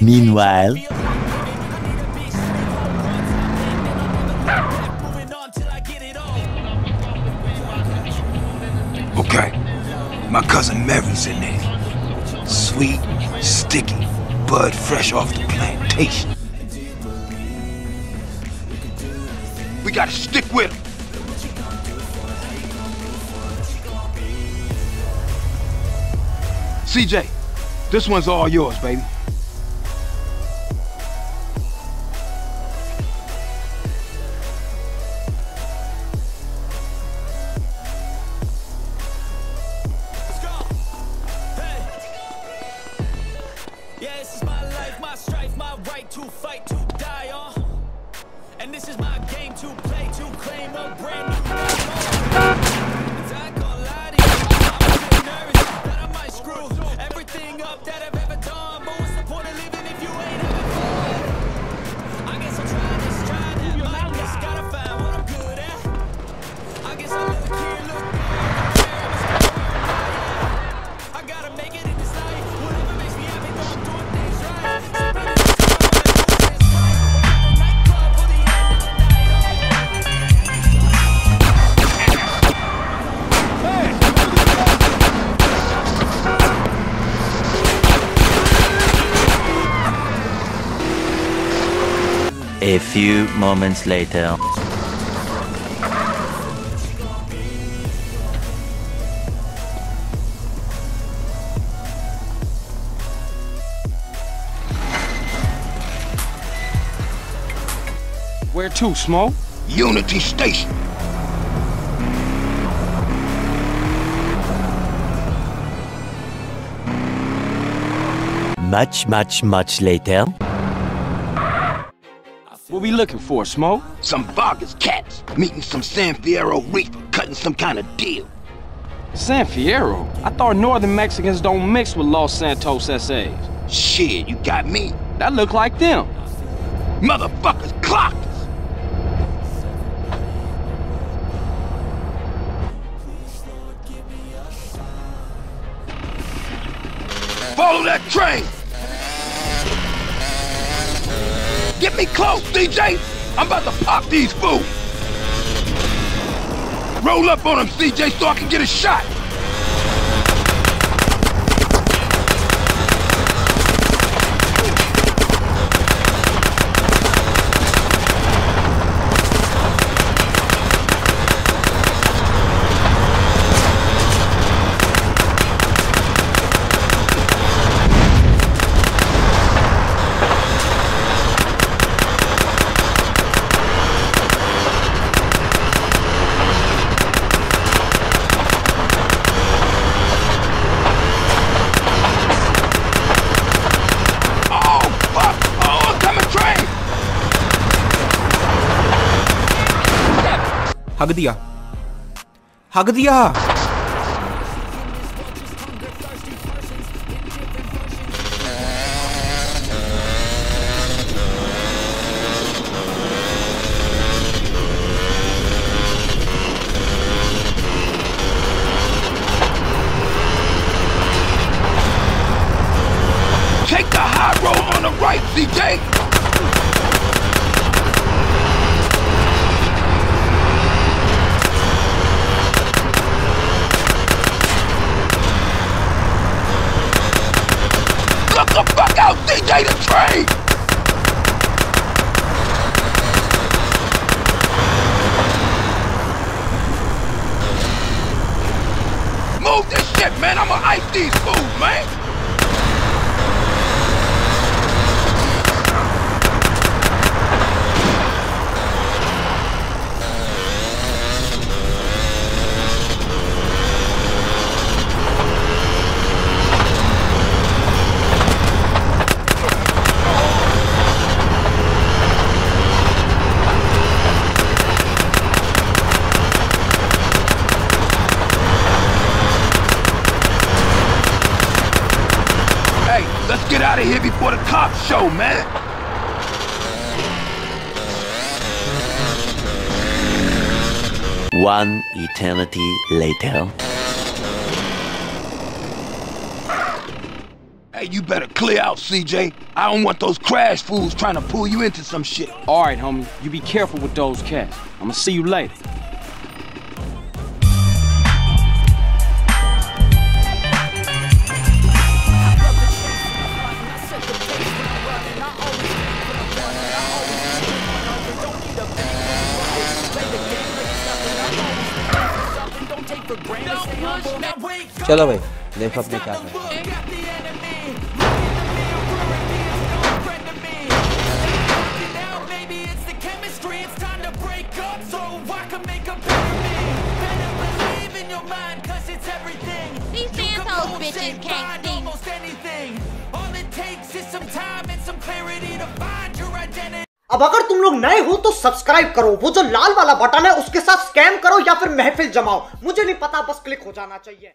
Meanwhile. Okay. My cousin Mary's in there. Sweet, sticky, bud fresh off the plantation. We gotta stick with him. CJ, this one's all yours, baby. And this is my game to play, to claim a brand new A few moments later. Where to, Smoke? Unity Station. Much, much, much later. What we looking for, Smoke? Some Vagos cats meeting some San Fierro Rifa, cutting some kind of deal. San Fierro? I thought northern Mexicans don't mix with Los Santos SAs. Shit, you got me. That look like them. Motherfuckers clocked us. Follow that train! Get me close, CJ! I'm about to pop these fools! Roll up on them, CJ, so I can get a shot! Oh, fuck! Oh, coming train! हक दिया हक दिया Take the high road on the right, CJ! Out, CJ, the train! Move this shit, man! I'ma ice these fools, man! Let's get out of here before the cops show, man. One eternity later. Hey, you better clear out, CJ. I don't want those crash fools trying to pull you into some shit. All right, homie. You be careful with those cats. I'ma see you later. चलो भाई देखो अपने क्या करते अब अगर तुम लोग नए हो तो सब्सक्राइब करो। वो जो लाल वाला बटन है उसके साथ स्कैम करो या फिर महफिल जमाओ। मुझे नहीं पता बस क्लिक हो जाना चाहिए।